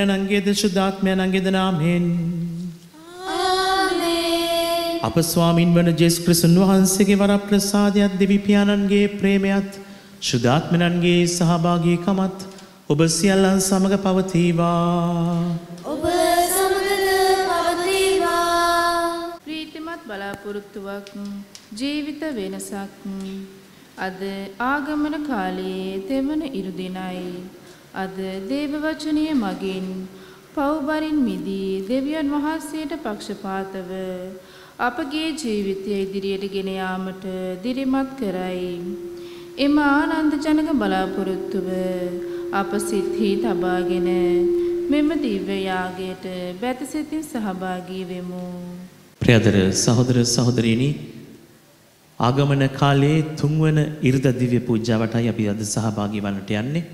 පියාණන්ගේද පුත්‍රයණන්ගේද ශුද්ධාත්මයණන්ගේද නාමෙන් අප ස්වාමින් වන ජෙස් ක්‍රිසුන් වහන්සේගේ වරප්‍රසාදයක් දෙවි පියාණන්ගේ ප්‍රේමයත් ශුද්ධාත්මයණන්ගේ සහභාගීකමත් ඔබ සියල්ලන් සමග පවතිවා. ඔබ ප්‍රීතිමත් බලාපොරොත්තුවක් ජීවිත වෙනසක් අද ආගමන කාලයේ තෙවන ඉරුදිනයි අද දේවවචනය මගින් පව්බරින් මිදී දෙවියන් වහන්සේට පක්ෂපාතව අපගේ ජීවිතය ඉදිරියට ගෙන යාමට දිරිමත් කරයි. එම ආනන්ද ජනක බලාපොරොත්තුව අප සිත්හි තබාගෙන මෙම දිව්‍ය යාගයට බැතිසිතින් සහභාගී වෙමු. ප්‍රියදර සහෝදර සහෝදරියනි ආගමන කාලයේ තුන්වන ඉරිද දිව්‍ය පූජාවටයි අපි අද සහභාගී වන්නට යන්නේ.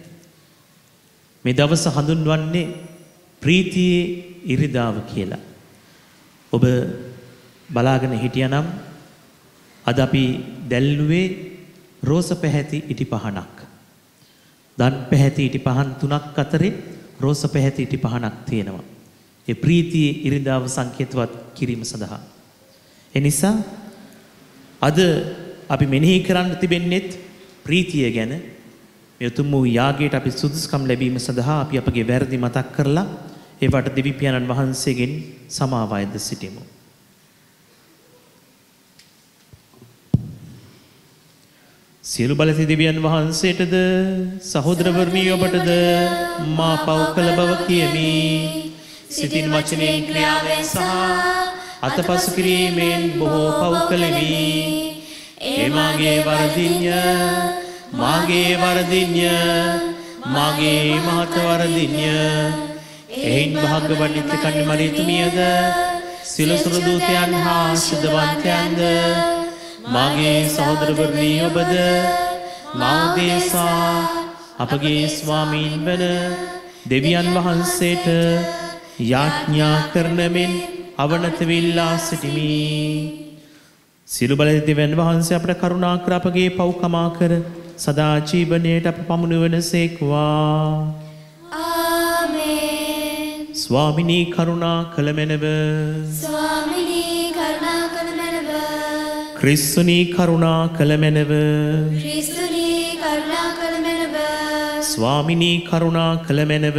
මේ දවස හඳුන්වන්නේ ප්‍රීතියේ ඉරිදාව කියලා. ඔබ බලාගෙන හිටියනම් අද අපි දැල්ලුවේ රෝස පැහැති ඉටි පහනක්. දන් පැහැති ඉටි පහන් තුනක් අතරේ රෝස පැහැති ඉටි පහනක් තියෙනවා. ඒ ප්‍රීතියේ ඉරිදාව සංකේතවත් කිරීම සඳහා. එනිසා අද අපි මෙනෙහි කරන්න තිබෙන්නේත් ප්‍රීතිය ගැන මේ උතුම් වූ යාගයට අපි සුදුසුකම් ලැබීම සඳහා අපි අපගේ වැරදි මතක් කරලා ඒවට දෙවි පියාණන් වහන්සේගෙන් සමාව අයද සිටිමු. සියලු බලති දෙවියන් වහන්සේටද සහෝදරවරණී ඔබටද මා පව් කළ බව කියමි. සිතින් වචනයෙන් ක්‍රියාවෙන් සහ අතපසු කිරීමෙන් බොහෝ පව් කළෙමි. ඒ මාගේ වරදින්ය මාගේ වරදින්ය මාගේ මහත වරදින්ය එයින් භාග්‍යවන්විත කන්‍ය මරිතුමියද සිලසුරු දූතයන් හා ශුද්ධවන්තයන්ද මාගේ සහෝදරවරණී ඔබද මෞදේසා අපගේ ස්වාමීන් වන දෙවියන් වහන්සේට යාඥා කරන මෙන් අවනත වෙල්ලා සිටිමි. සිළු බල දෙවියන් වහන්සේ අපට කරුණා කර අපගේ පව් කමා කර සදා ජීවනයේට අප පමුණුවන සේක්වා. ආමේන්. ස්වාමිනී කරුණා කළ මැනව. ස්වාමිනී කරුණා කළ මැනව. ක්‍රිස්සුනී කරුණා කළ මැනව. ක්‍රිස්තුනී කරුණා කළ මැනව. ස්වාමිනී කරුණා කළ මැනව.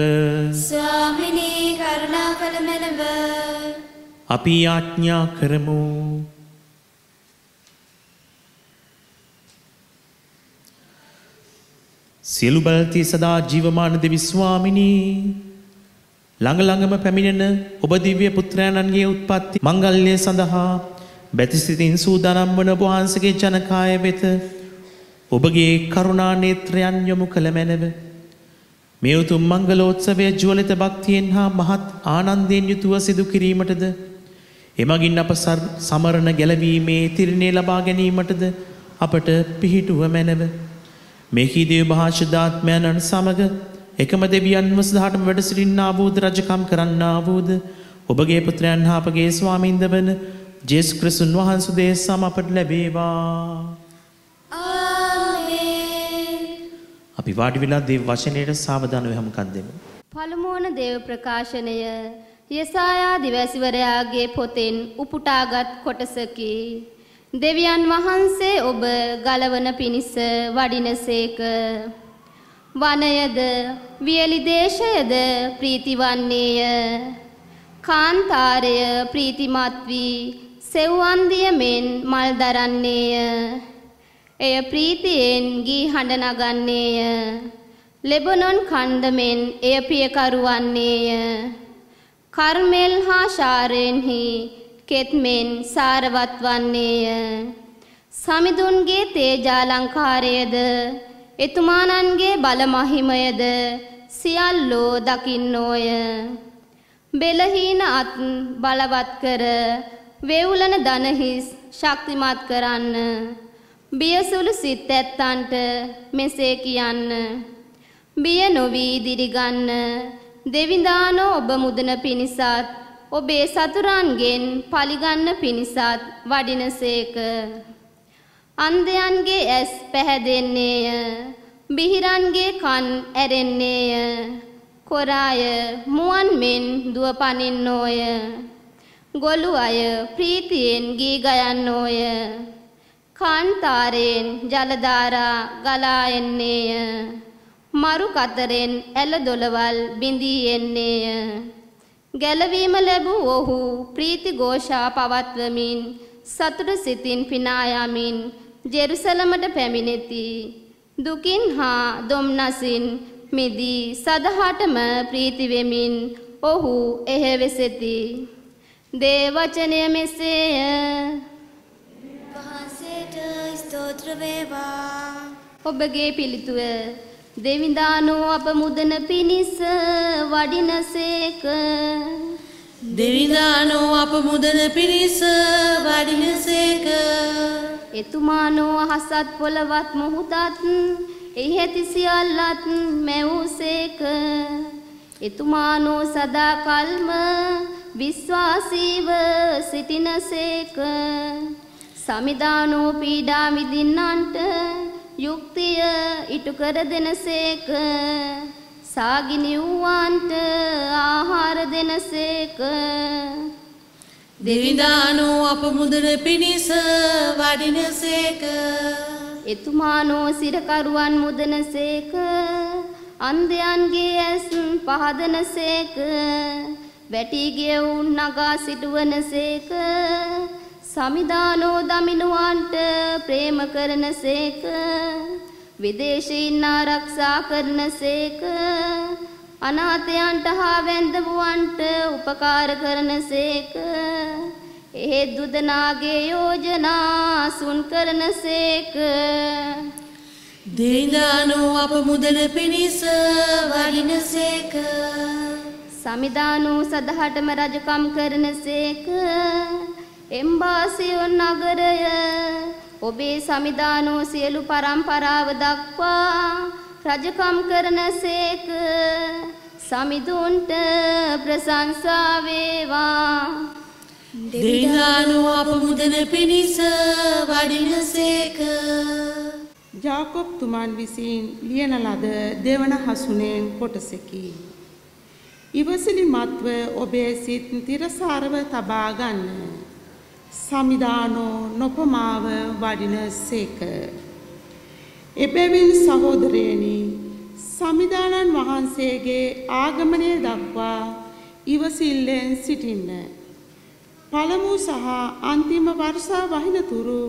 ස්වාමිනී කරුණා කළ මැනව. අපි යාඥා කරමු සියලු බලති සදා ජීවමාන දෙවි ස්වාමිනී. ළඟ ළඟම පැමිණෙන ඔබ දිව්‍ය පුත්‍රයන්න්ගේ උත්පත්ති මංගල්‍ය සඳහා බැතිසිතින් සූදානම් වන ඔබ වහන්සේගේ ජනකාය වෙත ඔබගේ කරුණා නේත්‍රයන් යොමු කළ මැනව. මේ උතුම් මංගලෝත්සවය ජුවලිත භක්තියෙන් හා මහත් ආනන්දයෙන් යුතුව සිදු කිරීමටද එමගින් අප සර්- සමරණ ගැලවීමේ තිරණය ලබා ගැනීමටද අපට පිහිටුව මැනව. මේකීදේ භාෂදාත්මයණන් සමග එකම දෙවියන් වසදහටම වැඩ සිටින්නා වූද රජකම් කරන්නා වූද ඔබගේ පුත්‍රයන් හා අපගේ ස්වාමින්ද වන ජේසු ක්‍රිස්තුන් වහන්සේ දේශම අපට ලැබේවා. ආමේන්. අපි වාඩි වෙලා දේව වචනයට සාවධානව හැමකන් දෙමු. පළමුවන දේව ප්‍රකාශනය යසායා දිවැසිවරයාගේ පොතෙන් උපුටාගත් කොටසකි. දෙවියන් වහන්සේ ඔබ ගලවන පිණිස වඩිනසේක. වනයද වියලිදේශයද ප්‍රීතිවන්නේය. කාන්තාරය ප්‍රීතිමත් වී සෙව්වන්දිය මෙන් මල් දරන්නේය. එය ප්‍රීතියෙන් ගී හඬ නගන්නේය. ලෙබනොන් කන්දමෙන් එය පියකරුවන්නේය. කර්මෙල් හා ශාරයෙන්හි කෙත්මෙන් සාරවත් වන්නේය. සමිඳුන්ගේ තේජාලංකාරයද එතුමානන්ගේ බලමහිමයද සියල්ලෝ දකින්නෝය. බෙලහීන අත් බලවත් කර වෙවුලන දනහිස් ශක්තිමත් කරන්න. බියසුළු සිත් ඇත්තන්ට මෙසේ කියන්න. බිය නොවී දිරිගන්න දෙවිදානෝ ඔබ මුදන පිණිසත් ඔබේ සතුරන්ගෙන් පලිගන්න පිණිසත් වඩිනසේක. අන්දයන්ගේ ඇස් පැහැදෙන්නේය. බිහිරන්ගේ කන් ඇරෙන්නේය. කොරාය මුවන් මෙන් දුව පනින්නෝය. ගොළු අය ප්‍රීතියෙන් ගී ගයන්නෝය. කාන්තාරයෙන් ජලධාරා ගලා එන්නේය. මරු කතරෙන් ඇල දොළවල් බිඳී එන්නේය. ගැලවීම ලැබූ ඔහු ප්‍රීති ഘോഷා පවත්වමින් සතුට සිතින් පිනා යමින් ජෙරුසලමට පැමිණෙති. දුකින් හා දුම්නසින් මිදී සදහටම ප්‍රීති වෙමින් ඔහු එහෙ වෙසෙති. දේවචනය මෙසේය. වහන්සේට ස්තෝත්‍ර වේවා. ඔබගේ පිළිතුව දෙවිඳානෝ අප මුදන පිණිස වඩිනසේක දෙවිදානෝ අප මුදන පිණිස වඩිනසේක එතුමානෝ අහසත් පොළවත් මොහුතත් එහි ඇති සියල්ලත් මැවූසේක එතුමානෝ සදා කල්ම විශ්වාසීව සිටිනසේක සමිදානෝ පීඩා විඳින්නන්ට යුක්තිය ඉටු කර දෙනසේක සාගිනි වූවන්ට ආහාර දෙනසේක දෙවිදානෝ අප මුදන පිණිස වඩිනසේක එතුමානෝ සිරකරුවන් මුදනසේක අන්දයන්ගේ ඇස් පහදනසේක වැටිගිය වුන් නගා සිටුවනසේක සමිදානෝ දමිනුවන්ට ප්‍රේම කරනසේක විදේශීන් ආරක්ෂා කරනසේක අනාථයන්ට හා වැන්දවුවන්ට උපකාර කරනසේක එහෙත් දුදනාගේ යෝජනා සුන් කරනසේක දෙවිදානෝ අප මුදන පිණිස වඩිනසේක සමිදානූ සදහටම රජකම් කරනසේක එම්බාසියොන් නගරය ඔබේ සමිදානෝ සියලු පරම්පරාව දක්වා රජකම් කරනසේක සමිඳුන්ට ප්‍රශංසා වේවා දෙවිදානෝ අප මුදන පිණිස වඩිනසේක ජාකොබ් තුමන් විසින් ලියන ලද දෙවන හසුනෙන් කොටසකි. ඉවසිලිමත්ව ඔබේ සිත් තිරසාරව තබා ගන්න. සමිදානෝ නොපමාව වඩින සේක. එබැවින් සහෝදරයනි සමිදානන් වහන්සේගේ ආගමනය දක්වා ඉවසිල්ලෙන් සිටින්න. පළමු සහ අන්තිම වර්ෂා වහිනතුරු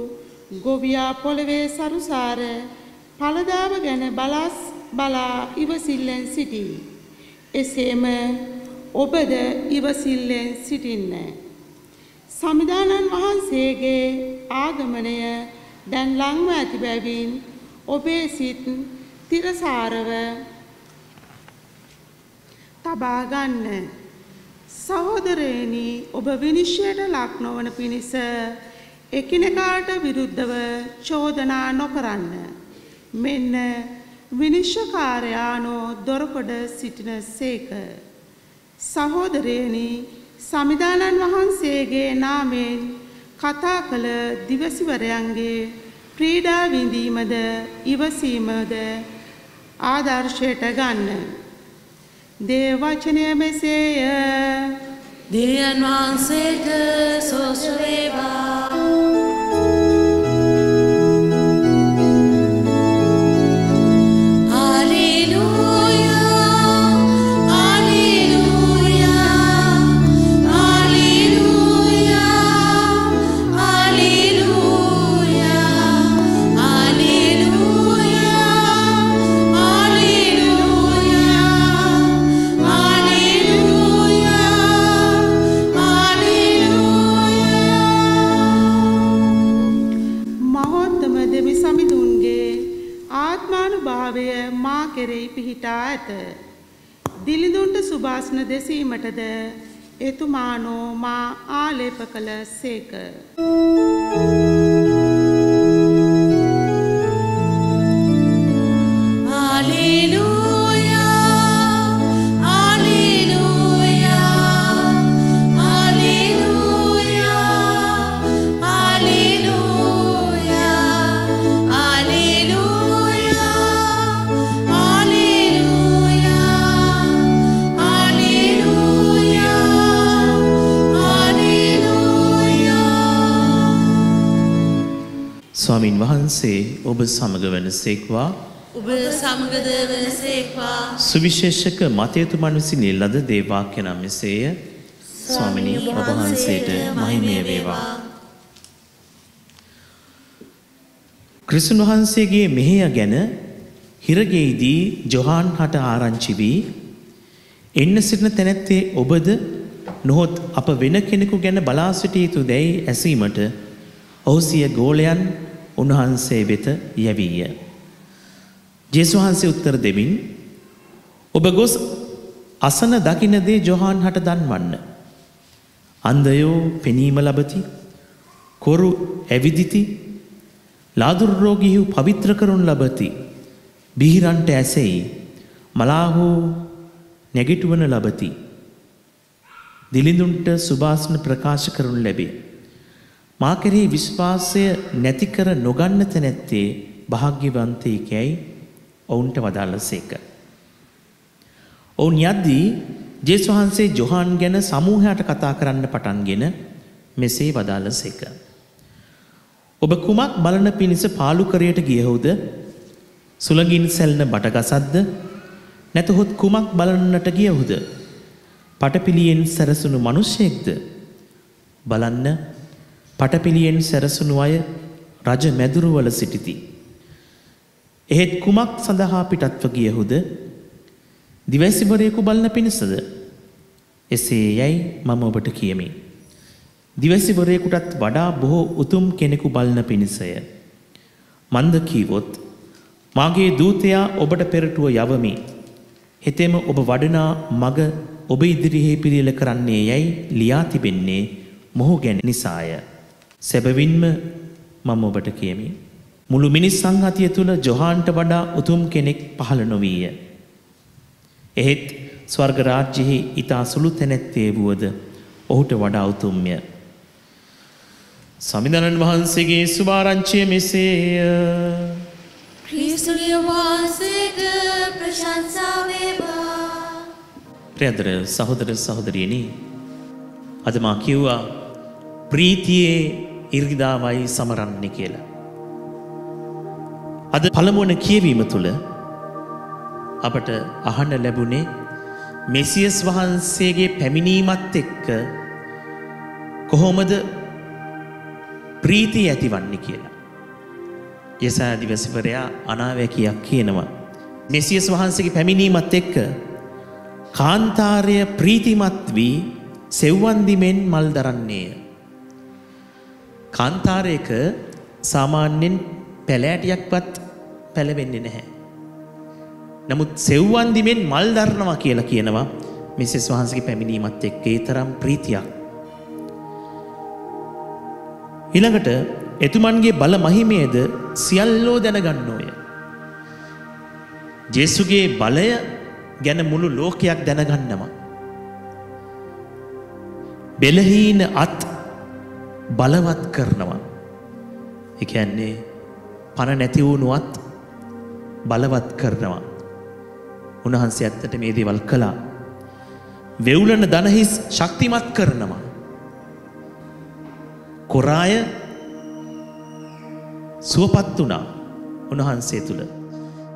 ගොවියා පොළවේ සරුසාර පළදාව ගැන බලස් බලා ඉවසිල්ලෙන් සිටී. එසේම ඔබද ඉවසිල්ලෙන් සිටින්න. සමිදානන් වහන්සේගේ ආගමනය දැන් ලංව ඇති බැවින් ඔබේ සිත් තිරසාරව තබා ගන්න. සහෝදරයනි ඔබ විනිශ්චයට ලක් නොවන පිණිස එකිනෙකාට විරුද්ධව චෝදනා නොකරන්න. මෙන්න විනිශ්චකාරයානෝ දොරකොඩ සිටින සේක. සහෝදරයනි සමිදානන් වහන්සේගේ නාමෙන් කතා කළ දිවසිවරයන්ගේ ක්‍රීඩා විඳීමද ඉවසීමද ආදර්ශයට ගන්න. දේවචනය මෙසේය දෙවියන් වහන්සේට සෝස්ත්‍ර වේවා කෙරෙහි පිහිටා ඇත. දිලිඳුන්ට සුභාස්න දෙසීමටද එතුමානෝ මා ආලේප කළ සේක. Hallelujah. වහන්සේ ඔබ සමග වනසේක්වා. ඔබ සමගද වනසේක්වා. සුවිශේෂක මතයතුමන් විසින් ලද දේවාක්‍ය නම් මෙසේය. ස්වාමිනී ඔබ වහන්සේට මහිමය වේවා. ක්‍රිස්තුන් වහන්සේගේ මෙහෙය ගැන හිරගෙයිදී ජොහාන් හට ආරංචි වී එන්න සිටින තැනැත්තේ ඔබද නොහොත් අප වෙන කෙනෙකු ගැන බලා සිටිය යුතු දැයි ඇසීමට ඔහු සිය ගෝලයන් උන්වහන්සේ වෙත යැවීය. ජේසු වහන්සේ උත්තර දෙමින් ඔබ ගොස් අසන දකින දේ ජොහාන් හට දන්වන්න. අන්දයෝ පෙනීම ලබති කොරු ඇවිදිති ලාදුරරෝගිහු පවිත්‍ර කරුන් ලබති බිහිරන්ට ඇසෙයි මලාහෝ නැගිටුවන ලබති. දිලිඳුන්ට සුභාසන ප්‍රකාශ කරනු ලැබේ. මා කෙරෙහි විශ්වාසය නැතිකර නොගන්න තැනැත්තේ භාග්‍යවන්තයකැයි ඔවුන්ට වදාළසේක. ඔවුන් යද්දී ජේසු වහන්සේ ජොහාන් ගැන සමූහයට කතා කරන්න පටන්ගෙන මෙසේ වදාළසේක. ඔබ කුමක් බලන පිණිස පාලුකරයට ගියහුද? සුළඟින් සැල්න බටගසද්ද නැතහොත් කුමක් බලන්නට ගියහුද? පටපිලියෙන් සැරසුණු මනුෂ්‍යයෙක්ද බලන්න පටපිලියෙන් සැරසුණු අය රජ මැදුරුවල සිටිති. එහෙත් කුමක් සඳහා පිටත්ව ගියහුද දිවැසිවරයෙකු බලන පිණිසද එසේ යැයි මම ඔබට කියමි. දිවැසිවරයෙකුටත් වඩා බොහෝ උතුම් කෙනෙකු බලන පිණිසය. මන්ද කීවොත් මාගේ දූතයා ඔබට පෙරටුව යවමි. හෙතෙම ඔබ වඩනා මග ඔබ ඉදිරිහි පිළිල කරන්නේ යැයි ලියා තිබෙන්නේ මොහු ගැන නිසාය. සැබවින්ම මම ඔබට කියමි. මුළු මිනිස් සංහතිය තුළ ජොහාන්ට වඩා උතුම් කෙනෙක් පහළ නොවීය. එහෙත් ස්වර්ගරාජ්යෙහි ඉතා සුළු තැනැත්තේ වුවද ඔහුට වඩා උතුම්ය. සමිධනන් වහන්සේගේ සුභාරංචිය මෙසේය. ක්‍රිස්තුනිය වහන්සේට ප්‍රශංසා වේවා. ප්‍රියදර සහෝදර සහෝදරියනි අද මා කිව්වා ප්‍රීතියේ ඉරිදාවයි සමරන්නේ කියලා. අද පළමුවන කියවීම තුළ අපට අහන්න ලැබුණේ මෙසියස් වහන්සේගේ පැමිණීමත් එක්ක කොහොමද ප්‍රීතිය ඇතිවන්නේ කියලා. යසා දිවසිවරයා අනාවැකියක් කියනවා. මෙසියස් වහන්සේගේ පැමිණීමත් එක්ක කාන්තාරය ප්‍රීතිමත් වී සෙව්වන්දිමෙන් මල් දරන්නේය. කාන්තාරයක සාමාන්‍යෙන් පැලෑටියක්වත් පැළවෙන්නේ නැහැ. නමුත් සෙව්වන්දිමෙන් මල් දරනවා කියලා කියනවා මිසෙස් වහන්සගේ පැමිණීමත් එක්ක ඒ තරම් ප්‍රීතියක්. ඊළඟට එතුමන්ගේ බල මහිමේද සියල්ලෝ දැනගන්නෝය. ජේසුගේ බලය ගැන මුළු ලෝකයක් දැනගන්නවා. බෙලහීන අත් බලවත් කරනවා. එකන්නේ පණ නැති වුණුවත් බලවත් කරනවා. උන්වහන්සේ ඇත්තට මේ දේවල් කළා. වෙවුලන දනහිස් ශක්තිමත් කරනවා. කොරාය සුවපත් වුණා උන්වහන්සේ තුළ.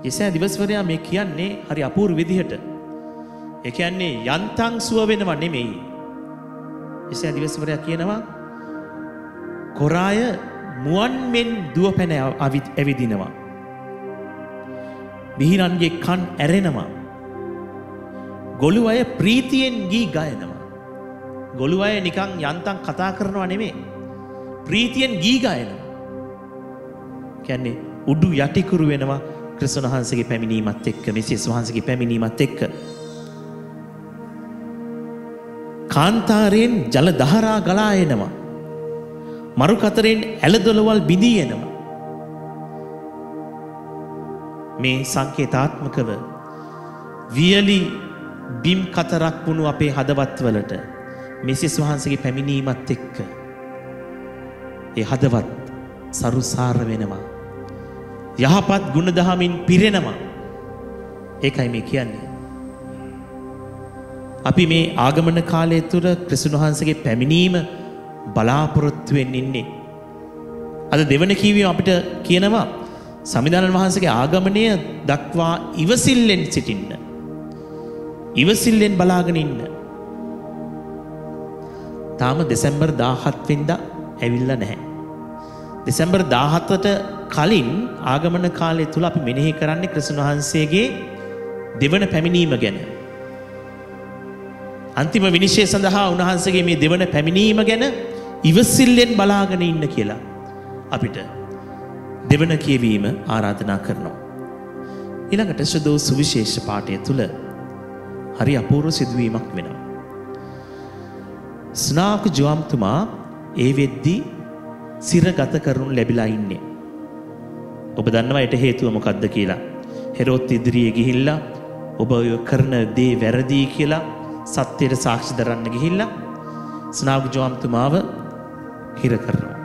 එසෑ දිවස්වරයා මේ කියන්නේ හරි අපූර් විදිහට. එකන්නේ යන්තං සුව වෙනවා නෙමෙයි. එසෑ දිවස්වරයා කියනවා කොරාය මුවන් මෙන් දුව පැන ඇවිදිනවා. මිහිරන්ගේ කන් ඇරෙනවා. ගොළු අය ප්‍රීතියෙන් ගී ගයනවා. ගොළු අය නිකං යන්තන් කතා කරනවා නෙමේ. ප්‍රීතියෙන් ගී ගයනවා. කැන්නේ උඩු යටිකුරු වෙනවා ක්‍රස්වන වහන්සගේ පැමිණීමත් එක්ක මෙසිස් වහන්සගේ පැමිණීමත් එක්ක. කාන්තාරයෙන් ජල දහරා ගලා එනවා. මරු කතරෙන් ඇලදොළවල් බිඳී එනවා. මේ සංකේතාත්මකව වියලි බිම් කතරක් වුණු අපේ හදවත්වලට මෙසිස් වහන්සගේ පැමිණීමත් එක්ක ඒ හදවත් සරුසාර වෙනවා. යහපත් ගුණදහමින් පිරෙනවා. ඒකයි මේ කියන්නේ. අපි මේ ආගමන කාලය තුර ක්‍රිසුන් වහන්සගේ පැමිණීම බලාපොරොත්තුවෙන් ඉන්නේ. අද දෙවන කීවීම අපිට කියනවා සමිධානන් වහන්සේගේ ආගමනය දක්වා ඉවසිල්ලෙන් සිටින්න. ඉවසිල්ලෙන් බලාගෙන ඉන්න. තාම දෙසැම්බර් 17 වෙනිදා ඇවිල්ලා නැහැ. දෙසැම්බර් 17ට කලින් ආගමන කාලය තුල අපි මෙනෙහි කරන්නේ ක්‍රිස්තුන් වහන්සේගේ දෙවන පැමිණීම ගැන. අන්තිම විනිශ්චය සඳහා උන්වහන්සේගේ මේ දෙවන පැමිණීම ගැන ඉවසිල්ලෙන් බලාගෙන ඉන්න කියලා අපිට දෙවන කියවීම ආරාධනා කරනවා. ඊළඟට සුදෝ සුවිශේෂ පාඨය තුල හරි අපූර්ව සිදුවීමක් වෙනවා. ස්නාක ජෝම්තුමා ඒ වෙද්දී සිරගත කරනු ලැබිලා ඉන්නේ. ඔබ දන්නවා යට හේතුව මොකක්ද කියලා. හෙරොත් ඉදිරියේ ගිහිල්ලා ඔබ ඔය කරන දේ වැරදි කියලා සත්‍යයට සාක්ෂි දරන්න ගිහිල්ලා ස්නාග ජෝම්තුමාව හිර කරනවා.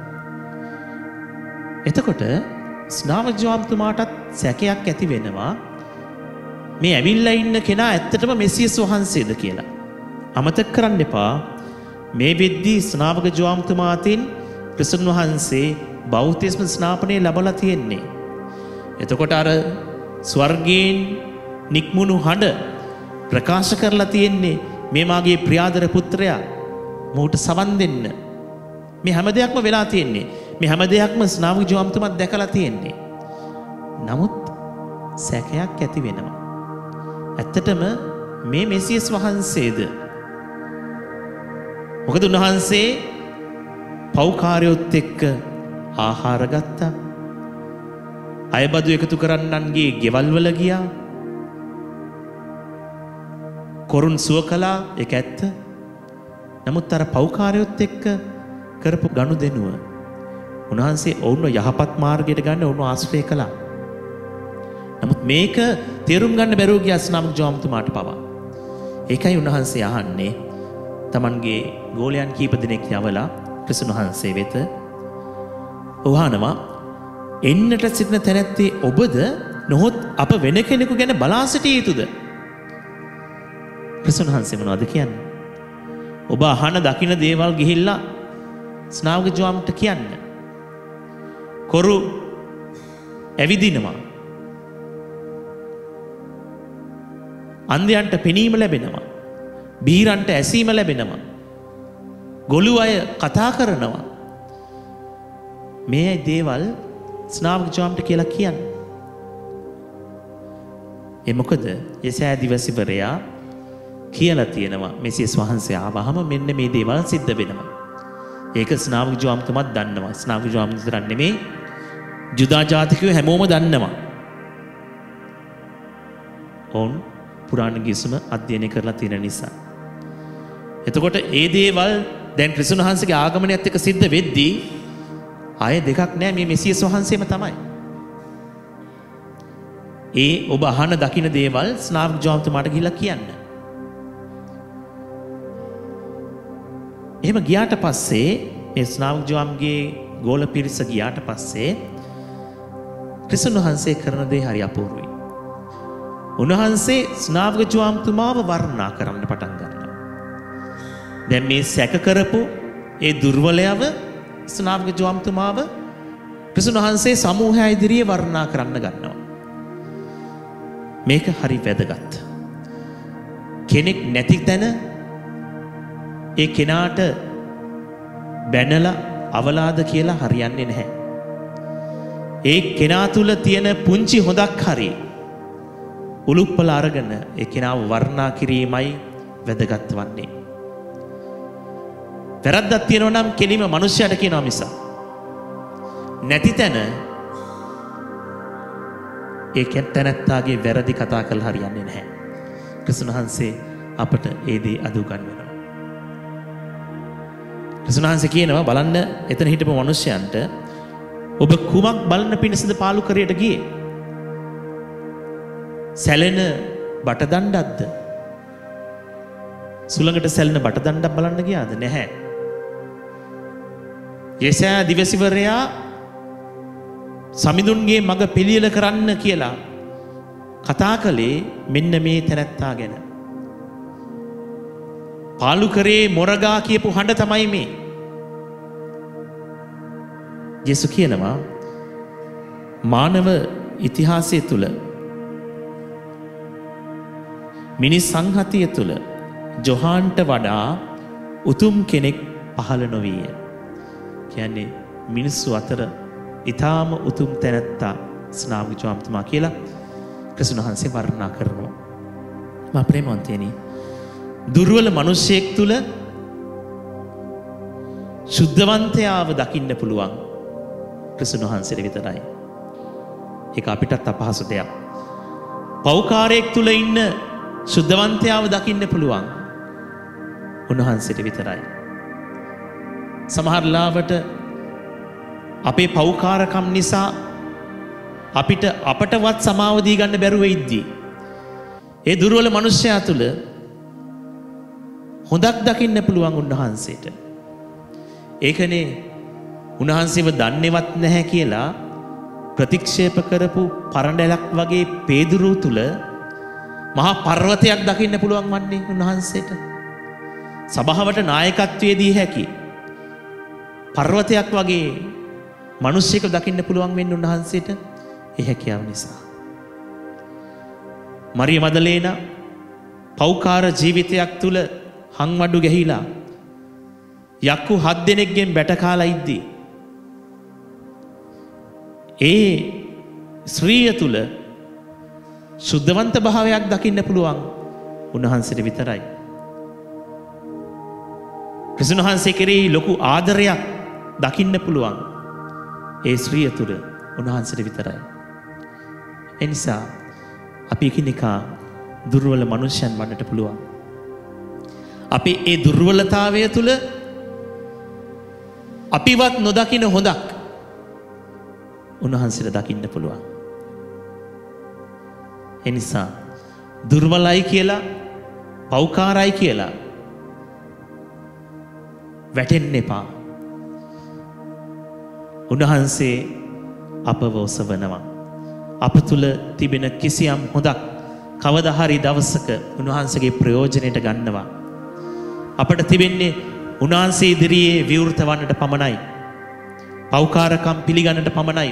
එතකොට ස්නාව ජෝම්තුමාටත් සැකයක් ඇති වෙනවා මේ ඇවිල්ලා ඉන්න කෙනා ඇත්තටම මෙසියස් වහන්සේද කියලා. අමතක කරන්න එපා මේ වෙද්දී ස්නාවක ජෝම්තුමාතින් ක්‍රිස්තුන් වහන්සේ බෞතිස්ම ස්නාපනය ලබලා තියෙන්නේ. එතකොට අර ස්වර්ගයෙන් නික්මුණු හඬ ප්‍රකාශ කරලා තියෙන්නේ මේ මාගේ ප්‍රියාදර පුත්‍රයා මොහුට සවන් දෙන්න. මේ හැම දෙයක්ම වෙලා තියෙන්නේ. මේ හැම දෙයක්ම ස්නාවක ජෝම්තුමත් දැකලා තියෙන්නේ. නමුත් සැකයක් ඇති වෙනවා. ඇත්තටම මේ මෙසියස් වහන්සේද මොකද උන්වහන්සේ පෞකාරයොත් එක්ක ආහාර ගත්තා. අයබදු එකතු කරන්නන්ගේ ගෙවල් වල ගියා. කොරුන් සුව කළා ඒක ඇත්ත. නමුත් අර පෞකාරයොත් එක්ක කරපු ගනුදෙනුව උන්වහන්සේ ඔවුන්ව යහපත් මාර්ගයට ගන්න ඔවුන්ව ආශ්‍රය කළා. නමුත් මේක තේරුම් ගන්න බැරුව ගිය අස්නාමක ජෝම්තුමාට පවා. ඒකයි උන්වහන්සේ අහන්නේ තමන්ගේ ගෝලයන් කීප දෙනෙක් යවලා ක්‍රිස්තුන් වහන්සේ වෙත ඔහානවා එන්නට සිටින තැනැත්තේ ඔබද නොහොත් අප වෙන කෙනෙකු ගැන බලා සිටිය යුතුද? ක්‍රිස්තුන් වහන්සේ මොනවද කියන්නේ? ඔබ අහන දකින දේවල් ගිහිල්ලා ස්නාවක ජෝම්ට කියන්න. කොරු ඇවිදිනවා. අන්දයන්ට පෙනීම ලැබෙනවා. බීරන්ට ඇසීම ලැබෙනවා. ගොළු අය කතා කරනවා. මේ දේවල් ස්නාවක ජෝම්ට කියලා කියන්න. එමොකද එසෑ දිවසිවරයා කියලා තියෙනවා මෙසිස් වහන්සේ ආවහම මෙන්න මේ දේවල් සිද්ධ වෙනවා. ඒක ස්නාවක ජෝම්තුමත් දන්නවා ස්නාවක ජෝම්තරන් නෙමේ ජුදා ජාතිකයෝ හැමෝම දන්නවා. ඔවුන් පුරාණ ගිසුම අධ්‍යයනය කරලා තියෙන නිසා. එතකොට ඒ දේවල් දැන් ක්‍රිස්තුන් වහන්සේගේ ආගමනයත් එක්ක සිද්ධ වෙද්දී අය දෙකක් නෑ මේ මෙසියස් වහන්සේම තමයි. ඒ ඔබ අහන දකින දේවල් ස්නාවක ජෝම්තුමාට ගිහිල්ලා කියන්න. එහෙම ගියාට පස්සේ මේ ස්නාවක ජෝම්ගේ ගෝල පිරිස ගියාට පස්සේ ක්‍රිස්තුන් වහන්සේ කරන දේ හරි අපූර්වයි. උන්වහන්සේ ස්නාවක ජෝම්තුමාව වර්ණනා කරන්න පටන් ගන්නවා. දැන් මේ සැක කරපු ඒ දුර්වලයව ස්නාවක ජෝම්තුමාව ක්‍රිස්තුන් වහන්සේ සමූහය ඉදිරියේ වර්ණනා කරන්න ගන්නවා. මේක හරි වැදගත්. කෙනෙක් නැති තැන ඒ කෙනාට බැනලා අවලාද කියලා හරියන්නේ නැහැ. ඒ කෙනා තුල තියෙන පුංචි හොඳක් හරි උලුප්පල අරගෙන ඒ කෙනාව වර්ණනා කිරීමයි වැදගත් වන්නේ. වැරද්දක් තියෙනවා නම් කෙලිම මිනිස්සයාට කියනවා මිස. නැති තැන ඒ තැනැත්තාගේ වැරදි කතා කළ හරියන්නේ නැහැ. ක්‍රිස්තුන් වහන්සේ අපට ඒ දේ අද උගන්වනවා. ක්‍රිස්තුන් වහන්සේ කියනවා බලන්න එතන හිටපු මිනිසයන්ට ඔබ කුමක් බලන්න පිණිසද පාලු කරයට ගියේ? සැලෙන බටදණ්ඩක්ද? සුළඟට සැලෙන බටදණ්ඩක් බලන්න ගියාද? නැහැ. යෙසයා දිවසිවරයා සමිඳුන්ගේ මඟ පිළියෙල කරන්න කියලා කතා කළේ මෙන්න මේ තැනැත්තා ගැන. පාලු කරේ මොරගා කියපු හඬ තමයි මේ. ජෙසු කියනවා මානව ඉතිහාසය තුළ මිනිස් සංහතිය තුළ ජොහාන්ට වඩා උතුම් කෙනෙක් පහළ නොවීය. කියන්නේ මිනිස්සු අතර ඉතාම උතුම් තැනැත්තා ස්නාවික ජවාමතුමා කියලා ක්‍රසුන් වහන්සේ වර්ණනා කරනවා. ම ප්‍රේමවන්තයනී. දුර්වල මනුෂ්‍යයෙක් තුළ ශුද්ධවන්තයාව දකින්න පුළුවන් ක්‍රසුන් වහන්සේට විතරයි. එක අපිටත් අපහසු දෙයක්. පෞකාරයෙක් තුළ ඉන්න ශුද්ධවන්තයාව දකින්න පුළුවන් උන්වහන්සේට විතරයි. සමහරලාවට අපේ පෞකාරකම් නිසා අපිට අපටවත් සමාවදී ගන්න බැරුව ඉද්දී. ඒ දුරුවල මනුෂ්‍යයා තුළ හොඳක් දකින්න පුළුවන් උන්වහන්සේට. ඒකනේ උන්වහන්සේව දන්නේවත් නැහැ කියලා ප්‍රතික්ෂේප කරපු පරණැලක් වගේ පේදුරු තුළ මහා පර්වතයක් දකින්න පුළුවන් වන්නේ උන්වහන්සේට. සභාවට නායකත්වයේදී හැකි. පර්වතයක් වගේ මනුෂ්‍යක දකින්න පුළුවන් වෙන්න උන්වහන්සේට ඒ හැකියාව නිසා. මරිය මදලේන පෞකාර ජීවිතයක් තුළ හංවඩු ගැහිලා යක්කු හත් දෙනෙක්ගෙන් බැටකාලා ඉද්දී. ඒ ශ්‍රීය තුළ ශුද්ධවන්ත භාවයක් දකින්න පුළුවන් උන්වහන්සේට විතරයි. ක්‍රිසුන් වහන්සේ කෙරෙහි ලොකු ආදරයක් දකින්න පුළුවන් ඒ ශ්‍රිය තුළ උන්වහන්සේට විතරයි. එනිසා අපි එකිනෙකා දුර්වල මනුෂ්‍යයන් වන්නට පුළුවන්. අපි ඒ දුර්වලතාවය තුළ අපිවත් නොදකින හොඳක් උන්වහන්සේට දකින්න පුළුවන්. එනිසා දුර්වලයි කියලා පෞකාරයි කියලා වැටෙන්න එපා. උන්වහන්සේ අපව ඔසවනවා. අප තුළ තිබෙන කිසියම් හොඳක් කවදහරි දවසක උන්වහන්සගේ ප්‍රයෝජනයට ගන්නවා. අපට තිබෙන්නේ උන්වහන්සේ ඉදිරියේ විවෘත වන්නට පමණයි. පෞකාරකම් පිළිගන්නට පමණයි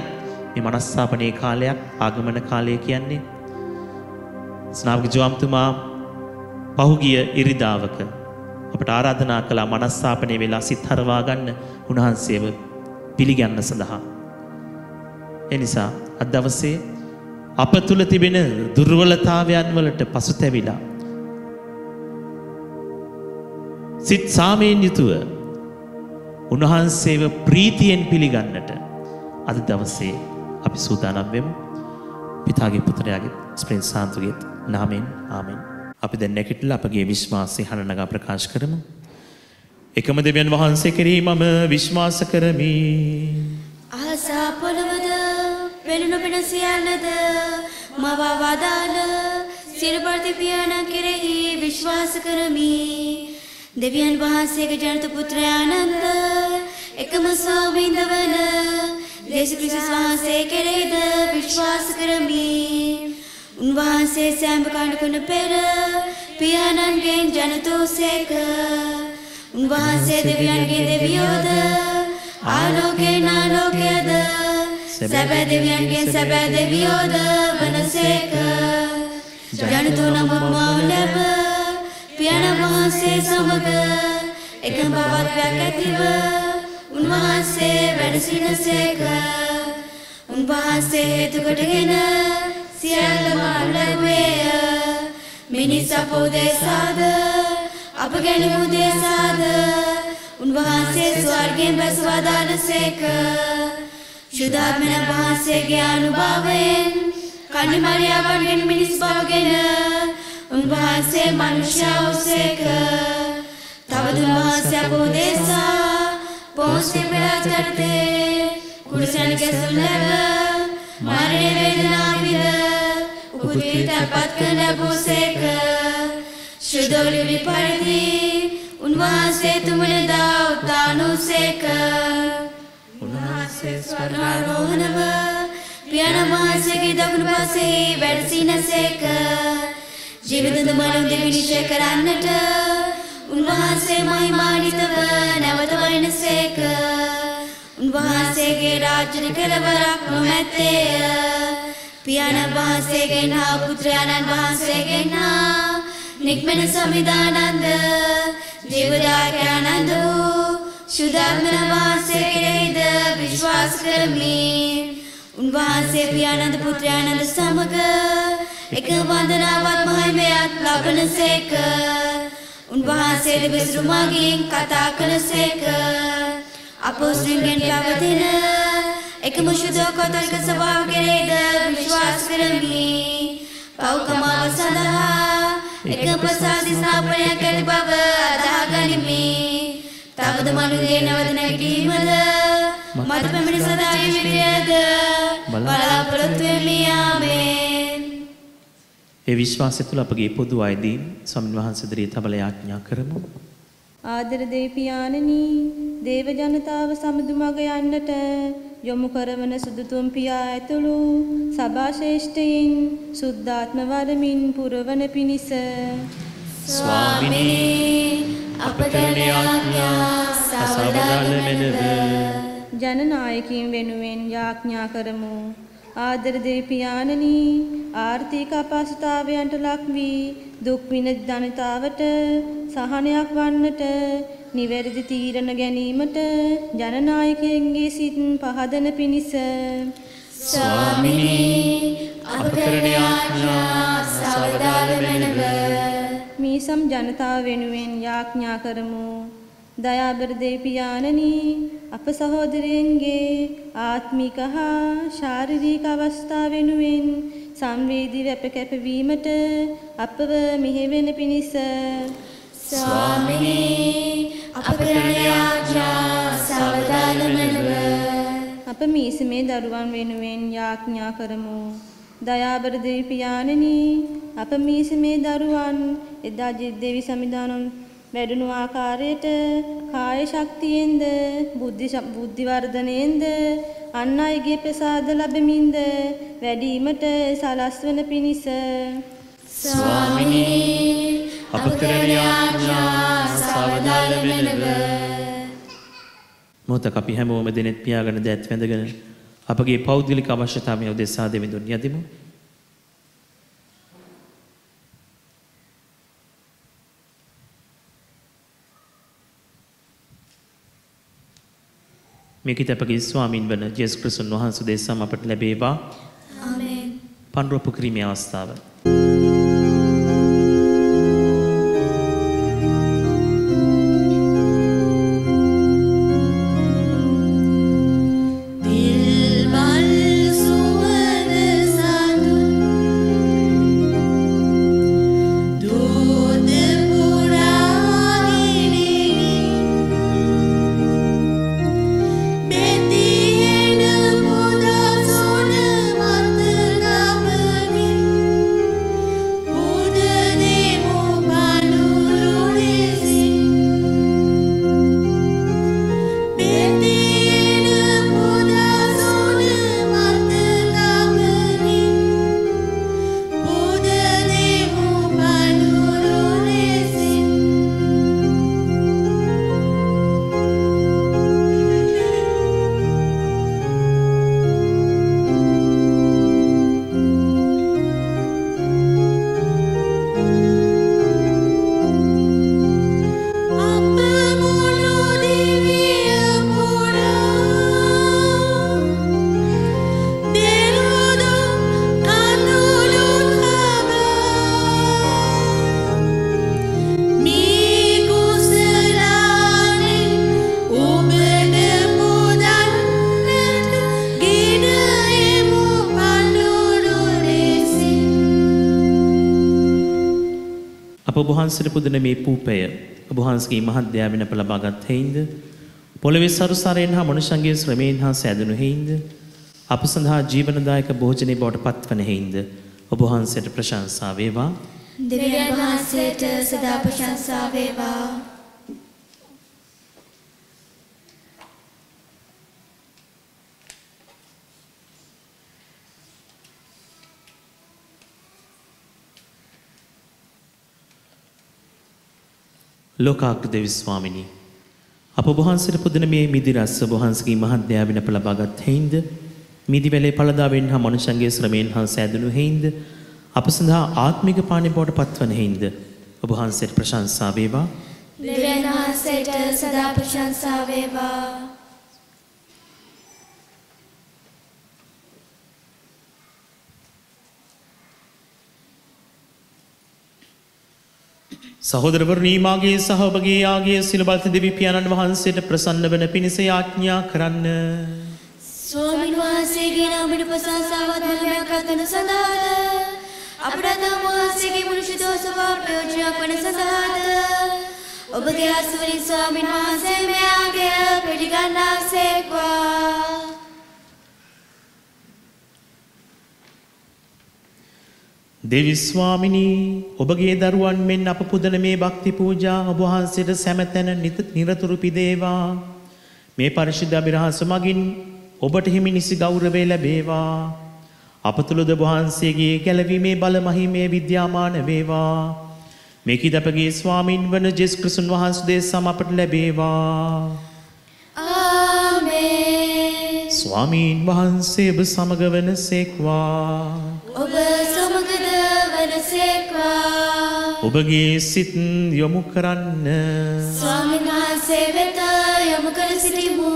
මේ මනස්සාපනය කාලයක් ආගමන කාලය කියන්නේ. ස්නාවක ජවාම්තුමා පහුගිය ඉරිදාවක අපට ආරාධනා කළා මනස්සාපනය වෙලා සිත් හරවා ගන්න උන්වහන්සේව පිළිගන්න සඳහා. එනිසා අද දවසේ අප තුළ තිබෙන දුර්වලතාවයන් වලට පසුතැවිලා සිත් සාමයෙන් යුතුව උන්වහන්සේව ප්‍රීතියෙන් පිළිගන්නට අද දවසේ අපි සූදානම් වෙමු. පිතාගේ පුත්‍රයාගේ ස්ප්‍රින් සාන්තුගේත් නාමෙන් ආමෙන්. අපි දැන් නැගිටලා අපගේ විශ්වාසය හඬනගා ප්‍රකාශ කරමු. එකම දෙවියන් වහන්සේ කෙරෙහි මම විශ්වාස කරමි. ආසා පොළවද පෙළුණු පෙන සියල්ලද මව වදාළ සිරපර්ති පියාණන් කෙරෙහි විශ්වාස කරමි. දෙවියන් වහන්සේගේ ජනත පුත්‍රයානන්ද එකම ස්වාමීන්ද වන දේශ ක්‍රිස්තුස් වහන්සේ කෙරෙහිද විශ්වාස කරමි. උන්වහන්සේ සෑම කණකුණ පෙර පියාණන්ගෙන් ජනතෝසේක උන්වහන්සේ දෙවියන්ගේ දෙවියෝද ආලෝකයෙන් ආලෝකයද සැබෑ දෙවියන්ගේ සැබෑ දෙවියෝද වනසේක ජනතු නමුත් මව ලැබ පියාණන් වහන්සේ සමග එකම බවත්වයක් ඇතිව උන්වහන්සේ වැඩ සිනසේක උන්වහන්සේ හේතු කොටගෙන සියල්ලම ලැබුවේය මිනිස් අපෝදේශාද අප ගැනීම උදෙසාද උන්වහන්සේ ස්වර්ගයෙන් බැසවදානසේක ශුද්ධාත්මන වහන්සේගේ අනුභවයෙන් කණිමරියාවන්ගෙන් මිනිස් බවගෙන උන්වහන්සේ මනුෂ්‍යයා වූසේක තවද උන්වහන්සේ අපෝදේශා පෝස්සේ පෙරාචරිතේ කුරුසන ගැසුම් ලැබ මරණය වේදනා විඳ උපුදීට පත් කර ලැබුසේක ශුද්ධෝලිවි පරිදි උන්වහන්සේ තුමනදා උත්තානුසේක උන්වහන්සේ ස්වර්ණාරෝහණව පියාණන් වහන්සේගේ දකුණු පසෙහි වැඩ සිනසේක ජීවිත දුමලුන් දෙවිනිශ්චය කරන්නට උන්වහන්සේ මහිමානිතව නැවත වරිනසේක උන්වහන්සේගේ රාජ්‍ය කෙලවරක් නොමැත්තේය. පියාණන් වහන්සේගෙන් හා පුත්‍රයාණන් වහන්සේගෙන් හා නික්මන සමිදානන්ද ජීවදායකයන්ද වූ ශුද්ධාත්මන වහන්සේ කෙරෙහිද විශ්වාස කරමි. උන්වහන්සේ පියාණන්ද පුත්‍රයාණන්ද සමග එක වන්දනාවත් මහිමයක් ලබනසේක. උන්වහන්සේ දෙවිසුරු මගින් කතා කළසේක. අපෝස්තලයන්ගෙන් පැවතෙන එකම ශුද්ධ කතෝලික සභාව කෙරෙහිද විශ්වාස කරමි. පෞකමාව සඳහා එක ප්‍රසාදි ස්ථාපනයක් ඇති බව අදහා ගනිමි. තවද මනුගේ නැවත නැගීමද මට පැමිණි සදා ජීවිතයද බලාපොරොත්තු වෙමි ආමේන්. ඒ විශ්වාසය තුළ අපගේ පොදු අයදීන් ස්වාමින් වහන්සේ දිරිය තබල යාඥා කරමු. ආදර දෙවිපියාණනි දේව ජනතාව සමුදු මග යන්නට යොමු කරවන සුදුතුම් පියා ඇතුළු සභා ශ්‍රේෂ්ඨයින් සුද්ධාත්ම වරමින් පුරවන පිණිස ස්වාමිනී අප කරන යාඥා සවදාල මෙනව ජනනායකින් වෙනුවෙන් යාඥා කරමු. ආදර දෙවිපියාණනි ආර්ථික අපහසුතාවයන්ට ලක් වී දුක් විඳ ජනතාවට සහනයක් වන්නට නිවැරදි තීරණ ගැනීමට ජනනායකයන්ගේ සිත් පහදන පිණිස. ස්වාමිනී අප කරන යාඥා සවදාල මෙනව මීසම් ජනතාව වෙනුවෙන් යාඥා කරමු දයාබර දෙවිපියාණනි අප සහෝදරයන්ගේ ආත්මික හා ශාරීරික අවස්ථා වෙනුවෙන් සංවේදී වැප කැපවීමට අපව මෙහෙවෙන පිණිස ස්වාමිනී අප කරන යාඥා සවදාල මෙනව. අප මීසමේ දරුවන් වෙනුවෙන් යාඥා කරමු. දයාබර දෙවිපියාණනි අප මීසමේ දරුවන් එදා දෙවි සමිදානම් වැඩුණු ආකාරයට කාය ශක්තියෙන්ද බුද්ධි බුද්ධි වර්ධනයෙන්ද අන් අයගේ ප්‍රසාද ලැබමින්ද වැඩිවීමට සලස්වන පිණිස ස්වාමිනී අප කරන යාඥා සවදාල මෙනව මොහොතක් අපි හැමෝම දෙනෙත් පියාගෙන දෑත් වැඳගෙන අපගේ පෞද්ගලික අවශ්‍යතාවය උදෙසා දෙවිඳුන් යදිමු. මේකිත අපගේ ස්වාමින් වන ජේසුස් ක්‍රිස්තුන් වහන්සේ දෙසම අපට ලැබේවා. ආමේන් පන්රුවපු කිරීමේ අවස්ථාව. අප ඔබහන්සට පුදන මේ පූපය. ඔබහන්සගේ මහද්‍යාවෙන අප ලබාගත් හෙයින්ද? පොළොවෙ සරුසාරයෙන් හා මනුෂන්ගේ ශ්‍රමයෙන් හා සෑදනු හෙයින්ද? අප සඳහා ජීවනදායක භෝජනය බවට පත්වන හෙයින්ද? ඔබහන්සට ප්‍රශංසා වේවා. දෙවියන් වහන්සේට සදා ප්‍රශංසා වේවා. ලෝකාග්‍ර දෙවි ස්වාමිනී අප වහන්සේට පුදන මේ මිදි රස වහන්සේගේ මහත් දයාවෙන අප ලබාගත් හේින්ද මිදි වැලේ පළදාවෙන් හා මනුෂ්‍යන්ගේ ශ්‍රමයෙන් හා සෑදුණු හේින්ද අප සඳහා ආත්මික පාණි බවට පත්වන හේින්ද ඔබ වහන්සේට ප්‍රශංසා වේවා දෙවියන් වහන්සේට සදා ප්‍රශංසා වේවා. සහෝදරවරුනි මාගේ සහ ඔබගේ යාගේ සිලබත් දෙවි පියාණන් වහන්සේට ප්‍රසන්න වන පිණිස යාඥා කරන්න. ස්වාමින් වහන්සේගේ නාමයට ප්‍රශංසාවත් මහිමයක් අත්වන සඳහාද අපට තම වහන්සේගේ මනුෂ්‍ය දෝෂවා ප්‍රයෝජනයක් වන සඳහාද ඔබගේ අස්වලින් ස්වාමින් වහන්සේ මෙයාගේ පිළිගන්නාසේක්වා දෙවි ස්වාමිනී ඔබගේ දරුවන් මෙන් අප පුදන මේ භක්ති පූජා ඔබ වහන්සේට සැමතැන නිරතුරු පිදේවා. මේ පරිශුද්ධ අභිරහස මගින් ඔබට හිමි නිසි ගෞරවය ලැබේවා. අප තුළද වහන්සේගේ ගැලවීමේ බල මහිමේ විද්‍යාමාන වේවා. මේකි දපගේ ස්වාමින් වන ජෙස් කෘසුන් වහන්සේ සම අපට ලැබේවා. ස්වාමීන් වහන්සේ ඔබ සමග වන සේක්වා. ඔබ වනසේක්වා ඔබගේ සිත් යොමු කරන්න ස්වාමින් වහන්සේ වෙත යොමු කර සිටිමු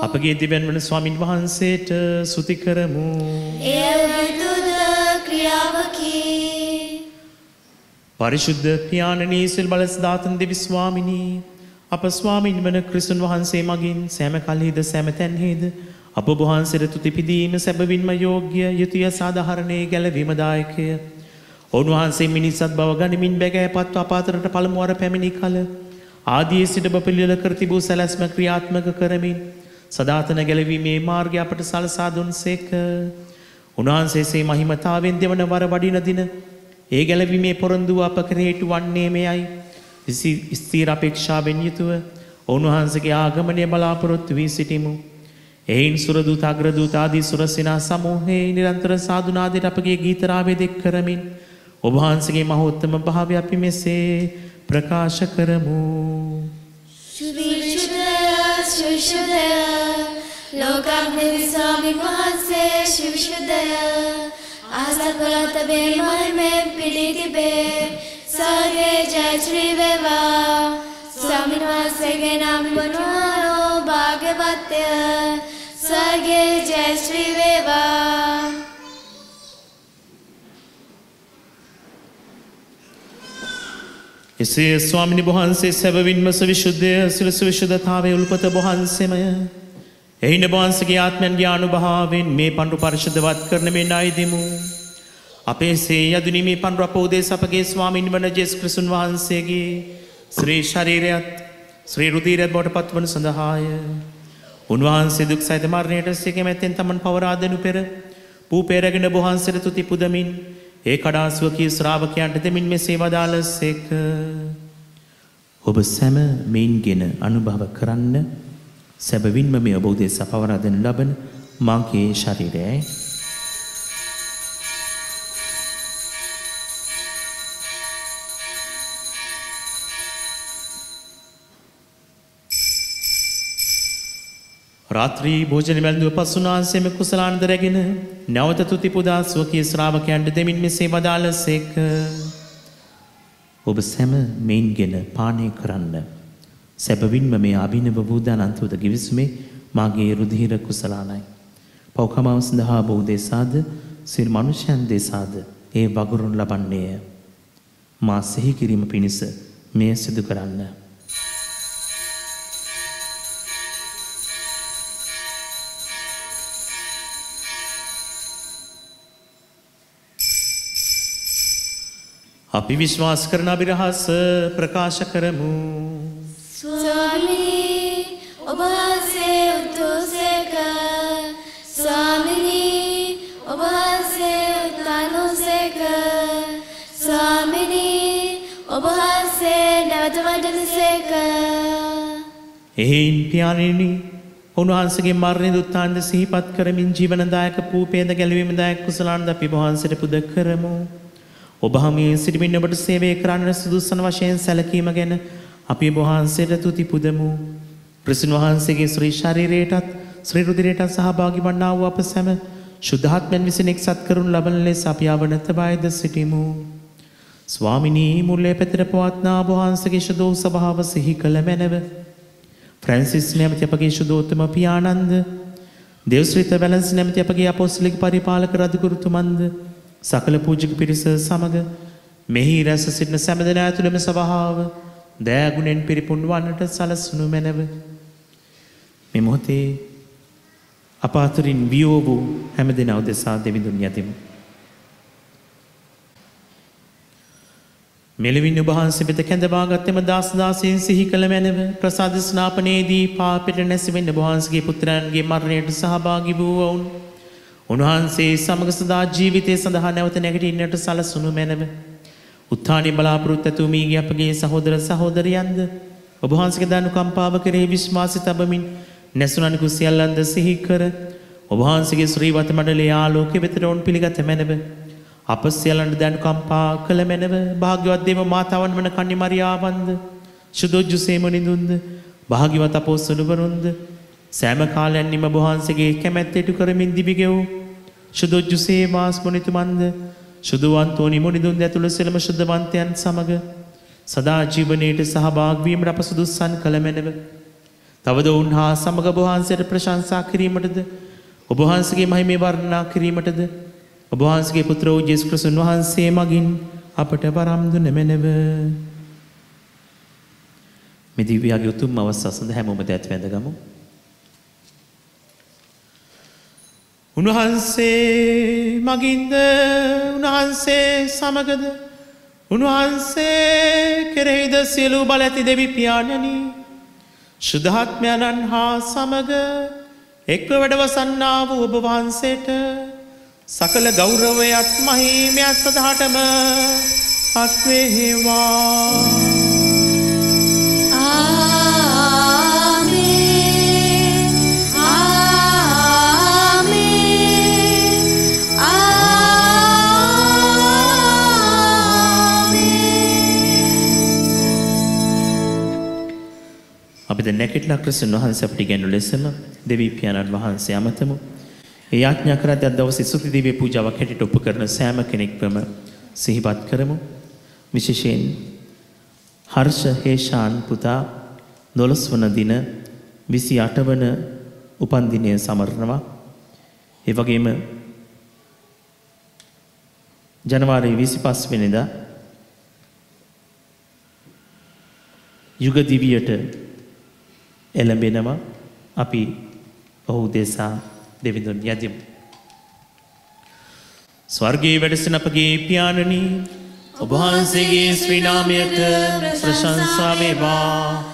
අපගේ දිවැන් වන ස්වාමින් වහන්සේට සුති කරමු. එය විදුද ක්‍රියාවකි පරිශුද්ධ පියාණනී සිල් බලස්දාතන් දෙවි ස්වාමිනී අප ස්වාමින් වන ක්‍රිස්තුන් වහන්සේ මගින් සෑම කල්හිද සෑම තැන්හිද අප වහන්සේට තුතිපිදීම සැබවින්ම යෝග්‍ය යුතුය සාධහරණයේ ගැලවීමදායකය. උන්වහන්සේ මිනිසත් බව ගනිමින් බැගෑපත්ව අපාතරට පළමුවර පැමිණි කල ආදී සිට බපිලියල කර තිබූ සැලැස්ම ක්‍රියාත්මක කරමින් සදාතන ගැලවීමේ මාර්ගය අපට සලසා දුන්සේක. උන්වහන්සේසේ මහිමතාවෙන් දෙවන වර වඩින දින ඒ ගැලවීමේ පොරොන්දුව අප කරේටු වන්නේ මෙයයි. විසි- ස්ථීර අපේක්ෂාවෙන් යුතුව උන්වහන්සේගේ ආගමනය බලාපොරොත්තු වී සිටිමු. එයින් සුරදූත අග්‍රදූත ආදී සුරසිනා සමූහයේ නිරන්තර සාධනාදයට අපගේ ගීතරාවේ දෙක් කරමින් ඔබහන්සගේ මහෝත්තම භාවය අපි මෙසේ ප්‍රකාශ කරමු. විශුද්ධය ශිවිශුද්ධය ලෝකාග්නි ස්වාමින් වහන්සේ ශිවිශුද්ධය ආසකලත බේමල්මෙන් පිළි තිබේ සගේ ජයශ්‍රී වේවා ස්වාමින් වහන්සේගේ නම් වනුවනෝ භාග්‍යවත්ය සගේ ජයශ්‍රී වේවා එසේ ස්වාමිනි වහන්සේ සැබවින්ම සවිශුද්ධය සිරස විශුද්ධතාවය උල්පත වහන්සේමය. එහින වහන්සගේ ආත්මයන්ගේ අනුභාවෙන් මේ පණ්ඩු පර්ශදවත් කරන මේ අයිදිමු. අපේ සේ යදුනිමේ පණ්ඩු අපෝදේ සපගේ ස්වාමින් වන ජෙස් ක්‍රසුන් වහන්සේගේ ශ්‍රී ශරීරයත් ශ්‍රී රුදීරත් බොට පත්වන සඳහාය. උන්වහන්සේ දුක් සහිත මරණයට සිකමැත්තෙන් තමන් පවරාදනු පෙර පූ පේරගෙන බොහන්සට තුති පුදමින් ඒ කඩාසුවකී ශ්‍රාවකයන්ට දෙමින් මෙසේ වදාළ සේක. ඔබ සැම මෙයින්ගෙන අනුභව කරන්න සැබවින්ම මේ ඔබ උදෙස පවරාදන ලබන මංගේ ශරීරයයි. රාත්‍රී භෝජන වැළඳුව පසුනාන්සේම කුසලානද රැගෙන නැවත තුති පුදා ස්වකීය ශ්‍රාවකයන්ට දෙමින් මෙසේ වදාළසේක. ඔබ සැම මෙයින්ගෙන පානය කරන්න. සැබවින්ම මේ අභිනව වූදාන අන්තිමද ගිවිසුමේ මාගේ රුධිර කුසලානයි. පෞකමාව සඳහා බොහෝ දේශාද සිර මනුෂ්‍යයන් දේශාද ඒ වගුරුන් ලබන්නේය. මා සිහි කිරීම පිණිස මෙය සිදු කරන්න. අපි විශ්වාස කරන අභිරහස ප්‍රකාශ කරමු. ස්වාමිනී ඔබ වහන්සේ උතුසේක ස්වාමිනී ඔබ වහන්සේ උත්තානුසේක ස්වාමිනී ඔබ වහන්සේ නැවත වඩනසේක එහෙයින් පියාණෙනි උන්වහන්සේගේ මරණ දුත්තාන්ද සිහිපත් කරමින් ජීවනදායක පූපේද ගැලවීමදායක කුසලාන්ද අපි වහන්සේට පුද කරමු. ඔබ හමුවේ සිටිමින් ඔබට සේවය කරන්න සුදුසන වශයෙන් සැලකීම ගැන අපි වහන්සේට තුති පුදමු. ප්‍රසින් වහන්සේගේ ශ්‍රී ශරීරයටත් ශ්‍රී රුධිරයටත් සහභාගී වන්නා වූ අප සැම ශුද්ධාත්මයන් විසින් එක්සත් කරනු ලබන ලෙස අපි අවනත බයද සිටිමු. ස්වාමිනී මුල්ලේ පැතර පවත්නා ඔබ වහන්සේගේ ශුද්ධ සභාව සිහි කළ මැනව. ෆ්‍රැන්සිස් නැමැති අපගේ ශුද්ධෝත්තම පියාණන්ද දෙව්ශ්‍රිත බැලන්ස් නැමැති අපගේ අපොස්තලික පරිපාලක රජගුරුතුමන්ද සකල පූජක පිරිස සමග මෙහි රැස සිටින සැමදෙනා ඇතුළම සභාව දෑගුණෙන් පිරිපුන් වන්නට සලස්නු මැනව. මෙ මොහොතේ අප අතුරින් වියෝ වූ හැම දෙනා උදෙසා දෙවිඳුන් යතිමු. මෙලවින් උභහන්සේ වෙත කැඳවාගත්තෙම දාස්දාසයෙන් සිහි කළ මැනව ප්‍රසාද ස්නාපනයේදී පාපෙට නැසිවෙන්න වහන්සගේ පුත්‍රයන්ගේ මරණයට සහභාගි වූ ඔවුන්. උන්වහන්සේ සමග සදා ජීවිතය සඳහා නැවත නැගටින්නට සලසුණු මැනව. උත්තානි බලාපොරොත් ඇතුමීගේ අපගේ සහෝදර සහෝදරයන්ද ඔබහන්සක දනු කම්පාව කරේ විශ්වාසි තබමින් නැසුනනිකු සියල්ලන්ද සිහි කර ඔබහන්සගේ ශ්‍රීවත මඩලේ ආලෝක වෙතට ඔවන් පිළිගත මැනව අප සියලන්ට දැනු කම්පා කළ මැනව භාග්‍යවත්දේම මාතාවන් වන කන්නි මරියාවන්ද ශුදෝජ්ජු සේමනිදුන්ද භාගිවත අපෝස්සනුවරුන්ද සෑම කාලයන් නිම බහන්සගේ කැමැත්තෙටු කරමින් දිබිගෙව් ශුදෝජ්ජු සේවාස් මොනිතුමන්ද ශුදුවන්තෝනි මුනිදුන් ඇතුළ සෙළම ශුද්ධවන්තයන් සමඟ සදා ජීවනයට සහභාගවීමට අප සුදුස්සන් කළ මැනව. තවද ඔවුන් හා සමග බහන්සයට ප්‍රශංසා කිරීමටද ඔබහන්සගේ මහිමේ වර්ණනා කිරීමටද ඔබහන්සගේ පුත්‍ර වූ ජෙස් ක්‍රසුන් වහන්සේ මගින් අපට වරම්දු නැමැනව. මෙදිවයාගේ උතුම් අවස් සසඳ හැමෝම ඇත් වැඳගමු. උන්වහන්සේ මගින්ද උන්වහන්සේ සමගද උන්වහන්සේ කෙරෙහිද සියලු බල ඇති දෙවි පියාණනි. ශුද්ධාත්මයණන් හා සමග එක්ව වැඩවසන්නා වූ ඔබ වහන්සේට සකල ගෞරවයත් මහිමයත් සදහටම අත්වේවා. අපිද නැකෙටලා ක්‍රිස්තුන් වහන්සේ අපිට ඉගැන්වු ලෙසම දෙවී පියාණන් වහන්සේ අමතමු. ඒ ආඥා කරද්දී අද දවසේ ස්තුති දිව්‍ය පූජාවක් හැටියට ඔප කරන සෑම කෙනෙක්වම සිහිපත් කරමු. විශේෂයෙන් හර්ෂ හේෂාන් පුතා 12 වන දින 28 වන උපන්දිනය සමරනවා. ඒ වගේම ජනවාරි 25 වෙනිදා යුග දිවියට එළඹෙනවා අපි ඔහු දෙසා දෙවිඳුන් යදිමු. ස්වර්ගයේ වැඩසන අපගේ පියාණනි ඔබහන්සේගේ ශ්‍රීනාමයට ප්‍රශංසා වේවා.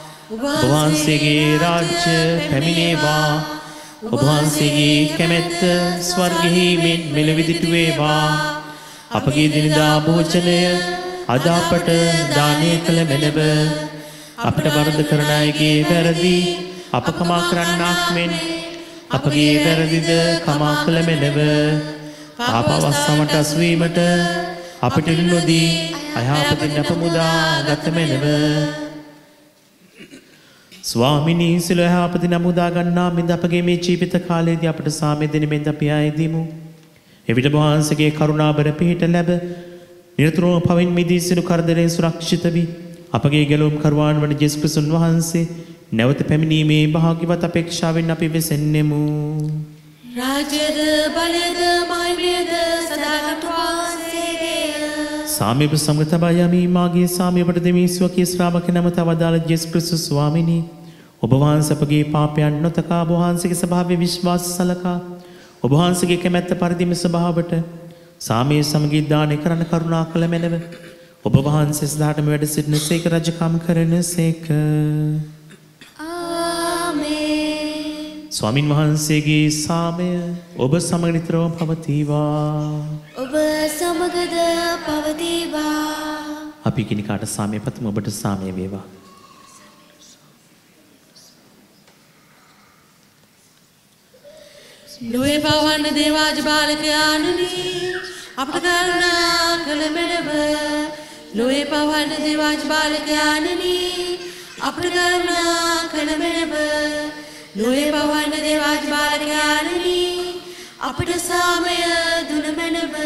ඔබහන්සේගේ රාජ්‍ය පැමිණේවා. ඔබහන්සේගේ කැමැත්ත ස්වර්ගෙහි මෙන් මෙලවිදිට වේවා. අපගේ දිනදා භෝජනය අද අපට දානය කළ මැනව අපට වරද කරන අයගේ වැරදි අප කමා කරන්නාක් මෙන් අපගේ වැරදිද කමා කළ මැනව පාපවස්සමට අස්වීමට අපට නොදී අයහපතින් අප මුදා ගත මැනව ස්වාමිනී සිල යහපති නමුදා ගන්නා මෙද අපගේ මේ ජීවිත කාලයේදී අපට සාමය දෙන මෙන්ද අපි ආයදීමු එවිට වහන්සේගේ කරුණාබර පිහිට ලැබ නිරතුරුවම පවින් මිදී සිනු කරදරයෙන් සුරක්ෂිත වී අපගේ ගැලුම් කරුවාන් වන ජෙස් ක්‍රිස්තුන් වහන්සේ නැවත පැමිණීමේ භාග්‍යවත් අපේක්ෂාවෙන් අපි වෙසෙන්නෙමු. රාජ්‍යද බලයද මහිමයද සදාකට වාසේය. සාමීප සමග තබා යමි මාගේ සාමීපට දෙමී ස්වකී ශ්‍රාවක නැමත අවදාළ ජෙස් ක්‍රිස්තුස් ස්වාමිනී ඔබ වහන්සේ අපගේ පාපයන් නොතකා ඔබ වහන්සේගේ ස්වභාවයේ විශ්වාස සලකා ඔබ වහන්සේගේ කැමැත්ත පරිදිම ස්වභාවට සාමයේ සමගී දානය කරන කරුණා කළ මැනව ඔබ වහන්සේ සදාටම වැඩ සිටින සේක රජකම් කරන සේක. ස්වාමින් වහන්සේගේ සාමය ඔබ සමග නිතරම පවතිවා. ඔබ සමගද පවතිවා. අපි කිනිකාට සාමය පතමු ඔබට සාමය වේවා. ලොවේ පවන්න දේවාජ බාලකයානනි අපට කරුණා කළ මැනව ලොවේ පවන්න දේවාජ බාලකයානනි අපට කරුණා කළ මැනව ලෝයේ පවන්න දේවාජ බාලකයාණනි අපට සාමය දුන මැනව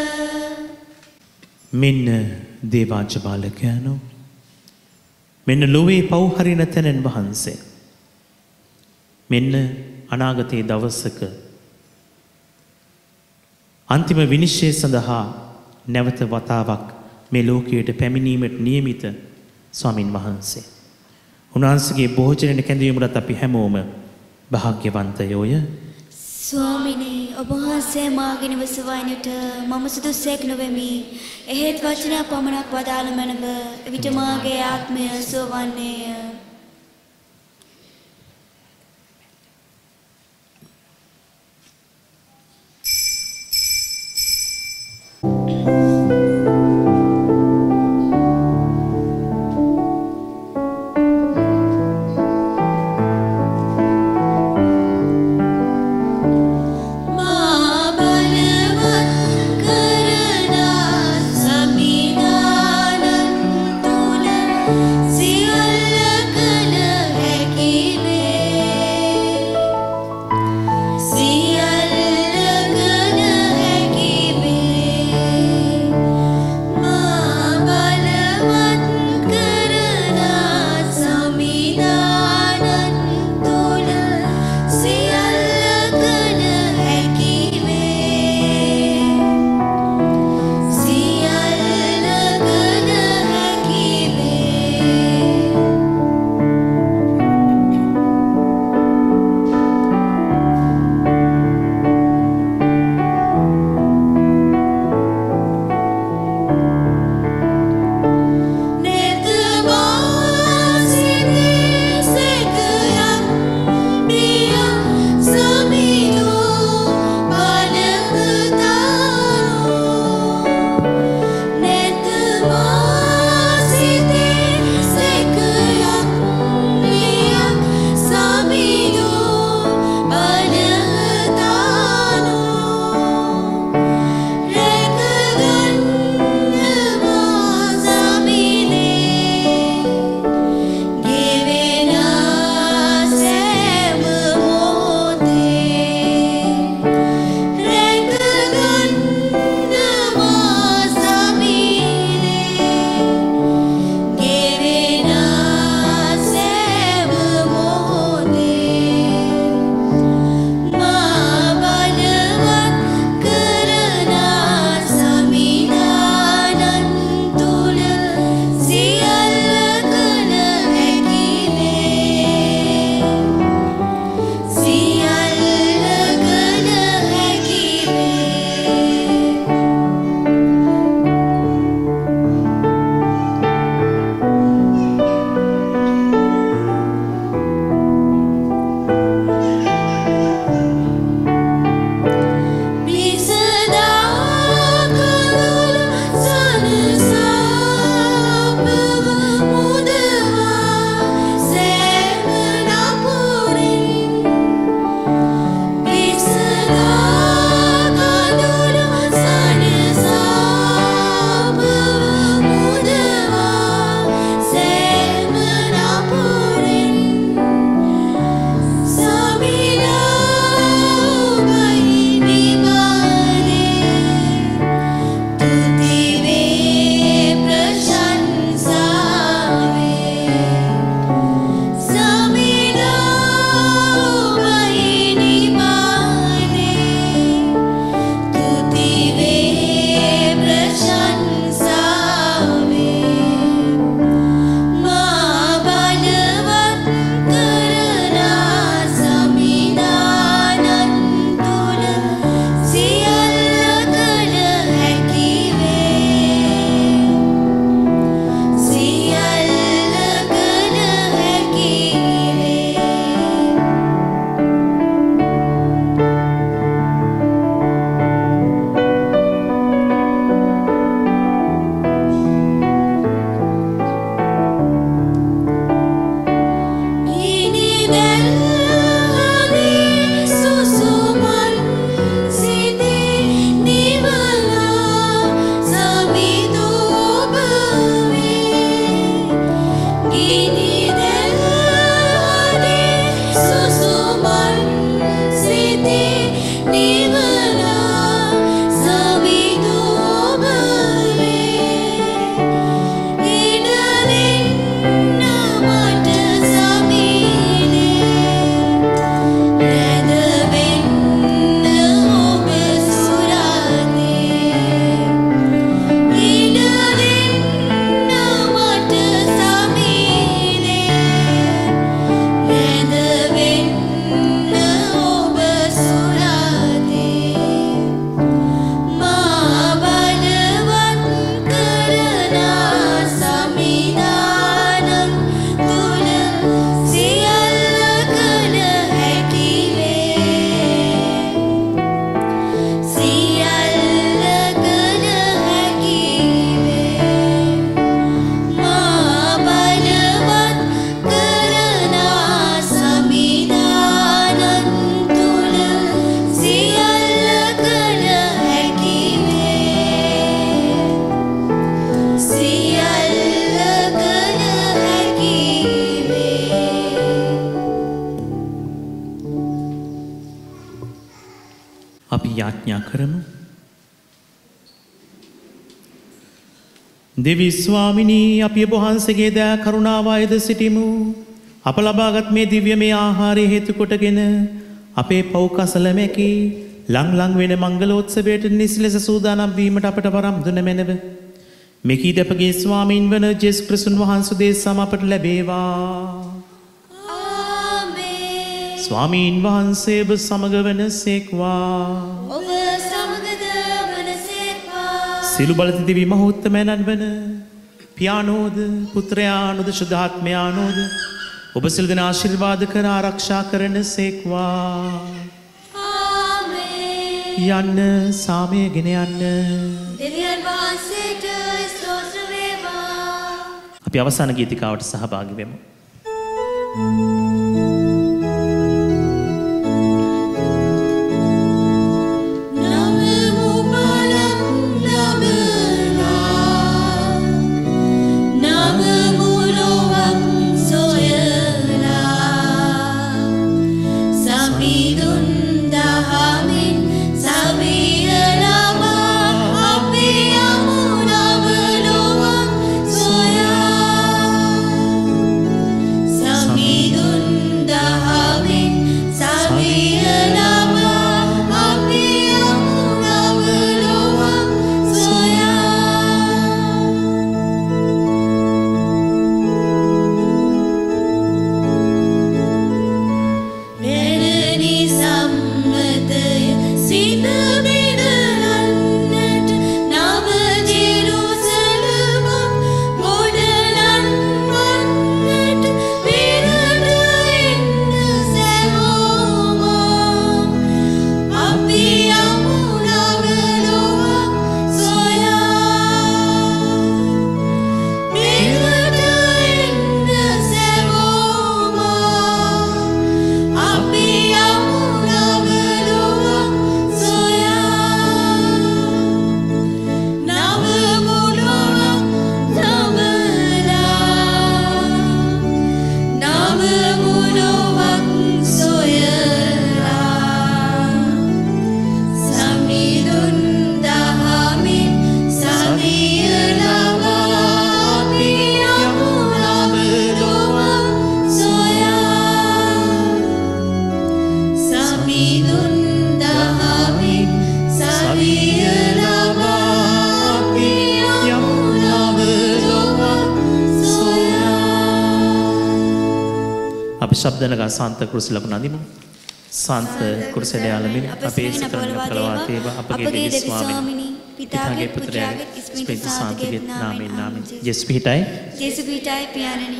මෙන්න දේවාජ බාලකයනෝ මෙන්න ලොවේ පව්හරින තැනන් වහන්සේ. මෙන්න අනාගතයේ දවස්සක අන්තිම විනිශ්චය සඳහා නැවත වතාවක් මේ ලෝකයට පැමිණීමට නියමිත ස්වාමින් වහන්සේ. උන්වහන්සගේ භෝජනයට කැඳවීමටත් අපි හැමෝම භාග්‍යවන්තයෝය ස්වාමිනී ඔබහන්සේ මාගේ නිවසවයිනට මම සුදුස්සෙක් නොවෙමි. එහෙත් වචනයක් පමණක් වදාළ මැනව එවිට මාගේ ආත්මය සුවවන්නේය. දෙවි ස්වාමිනී අපි ඔබ වහන්සේගේ දෑ කරුණාවයද සිටිමු. අප ලබාගත් මේ දිව්‍යමය ආහාරය හේතු කොටගෙන අපේ පෞකසලමැකි ලං ලං වෙන මංගලෝත්සවයට නිසි ලෙස සූදානම් වීමට අපට වරම්දුන මැනව. මෙකී දැපගේ ස්වාමීන් වන ජෙස් ක්‍රිසුන් වහන්සුදේ සම අපට ලැබේවා. ස්වාමීන් වහන්සේ ඔබ සමග වන සේක්වා. සමගද වනසේක්වා. සිලු බලති දෙවි මහෝත්තමයණන් වන පියානෝද පුත්‍රයානොද ශුද්ධාත්මයානෝද ඔබ සිල් දෙන ආශිර්වාද කර ආරක්ෂා කරන සේක්වා. යන්න සාමය ගෙන යන්න. අපි අවසාන ගීතිකාවට සහභාගි වෙමු. නමමු සාන්ත කුරුස ලබන අදිමු. සාන්ත කුරුසඩයාලමින් අපේ සිතන කලවා තේව අපගේ දෙවි ස්වාමිනී පිතාගේ පුත්‍රයාගේ ස්පිරිතු සාන්තගේ නාමයෙන් නාමයෙන් ජෙස් පිහිටයි. ජේසු පිටයි පියාණනි